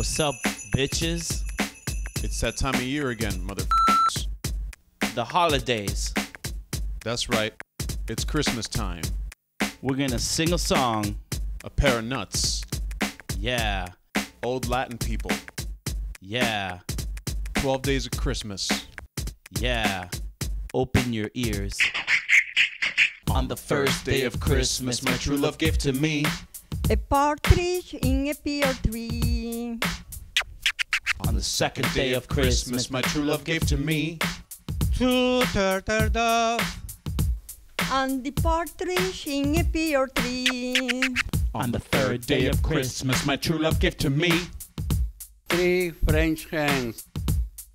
What's up, bitches? It's that time of year again, mother. The holidays. That's right. It's Christmas time. We're gonna sing a song. A pair of nuts. Yeah, Old Latin people. yeah, 12 days of Christmas. yeah. Open your ears. On the first day of Christmas, my true love gave to me. A partridge in a pear tree. On the second day of Christmas, my true love gave to me. Two turtle doves. And the partridge in a pear tree. On the third day of Christmas, my true love gave to me. three French hens,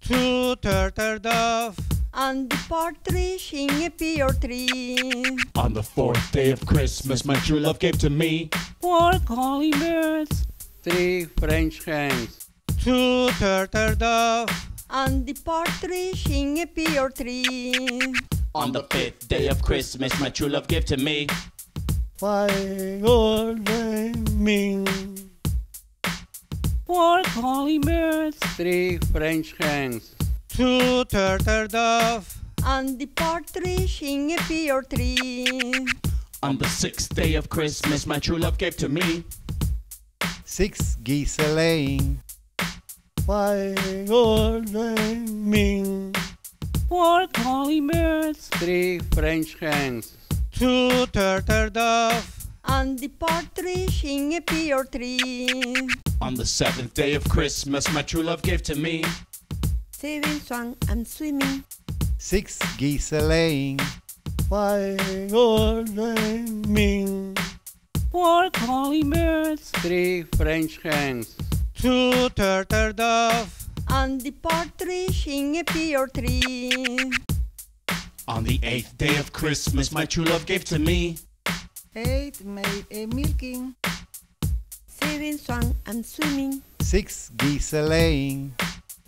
Two turtle dove. And the partridge in a pear tree. On the fourth day of Christmas, my true love gave to me. Four calling birds. three French hens, Two turtle doves, And the partridge in a pear tree. On the fifth day of Christmas, my true love gave to me. Five old ming. Four calling birds. three French hens, Two turtle dove. And the partridge in a pear tree. On the sixth day of Christmas, my true love gave to me. Six geese a laying. Five old ming. Four calling birds. three French hens, Two turtle dove. And the partridge in a pear tree. On the seventh day of Christmas, my true love gave to me. Seven swan and swimming. Six geese a laying. Five old ming. Four calling birds. three French hens, Two turtle doves. And the partridge in a pear tree. On the eighth day of Christmas, my true love gave to me. Eight made a milking. Seven swan and swimming. Six geese a laying.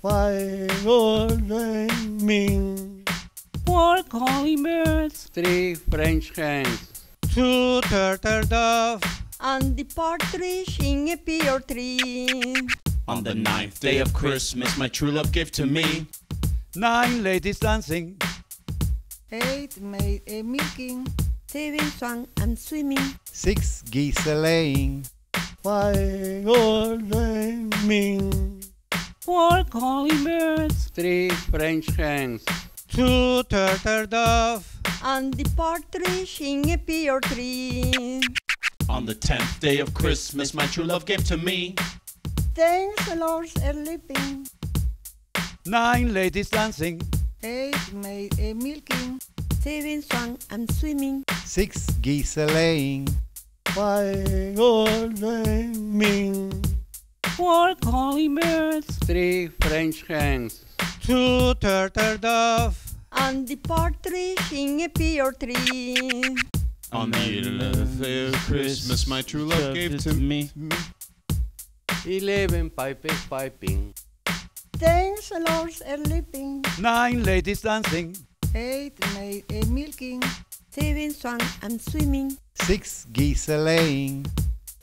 Five old ming. Four calling birds. three French hens, Two turtle doves. And the partridge in a pear tree. On the ninth day of Christmas, my true love gave to me. Nine ladies dancing. Eight made a milking. Seven swan and swimming. Six geese a laying. Five old ming. Four calling birds. three French hens, Two turtle doves. And the partridge in a pear tree. On the tenth day of Christmas, my true love gave to me. Ten sailors are leaping. Nine ladies dancing. Eight made a milking. Seven swan and swimming. Six geese a laying. Five old ming. Four calling birds. three French hens, Two turtle doves. And the partridge in a pear tree. On the eleventh day of Christmas, my true love gave to me. eleven pipers piping, Ten sailors are leaping. Nine ladies dancing. Eight made a milking. Seven swans and swimming. Six geese a laying.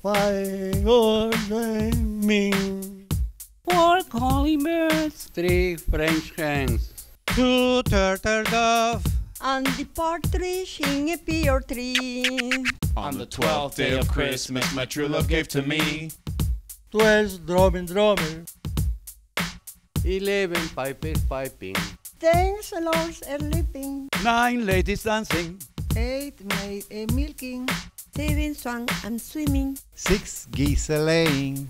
Five old ming. Four calling birds. three French hens, Two turtle doves. And the partridge in a pear tree. On the twelfth day of Christmas, my true love gave to me. Twelve drumming drummer. eleven pipers piping, Ten sailors are leaping. Nine ladies dancing. Eight made a milking. Seven swan and swimming. Six geese a laying.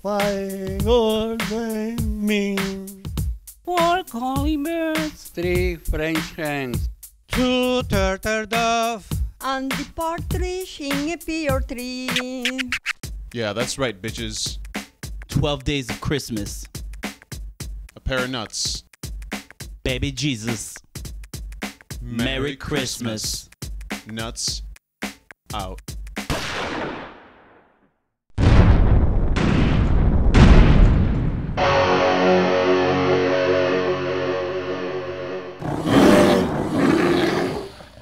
Five old ming. Four calling birds. three French hens, Two turtle dove. And the partridge in a pear tree. Yeah, that's right, bitches. Twelve days of Christmas. A pair of nuts. Baby Jesus. Merry Christmas. Nuts out.